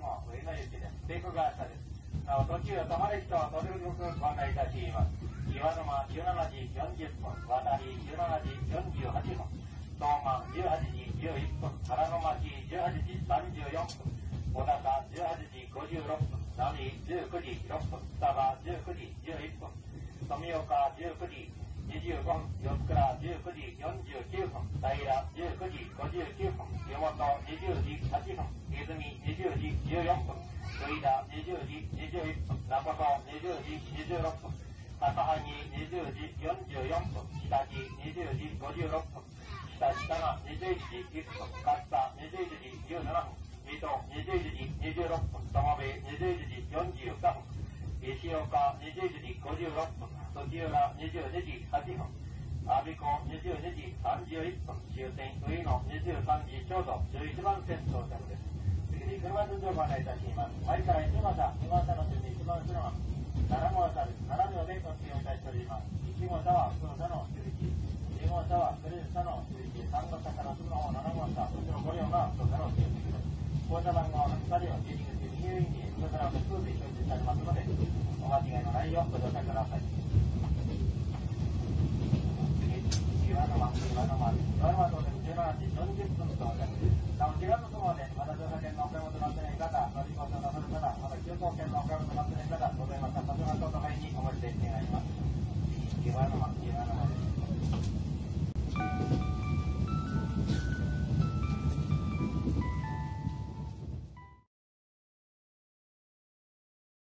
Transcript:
号上野駅で。テイクが下です。なお、途中止まる人は乗るご案内いたします。岩沼17時40分、渡り17時48分、東満18時11分、原野町18時34分、小高18時56分、波19時6分、佐賀19時11分、富岡19時25分、四倉19時49分、平19時59分、中野20時26分、高萩20時44分、下地20時56分、下下が21時1分、勝田21時17分、水戸21時26分、友部21時42分、石岡20時56分、時浦22時8分、阿鼻子22時31分、終点上野23時ちょうど。11番線到着です。次に車通常ご案内いたします。前から1号車、2号車の順に1番するの7号車です。7秒でご使用いたしております。1号車は黒車の中1、2号車はクレー車の中1、3号車からすぐの方7号車、後ろ5両が黒車の中1です。口座番号の2人を入り口右上に黒車の複数で表示されますので、お間違いのないようご乗車ください。次、岩沼、岩沼、岩沼到着17時40分到着です。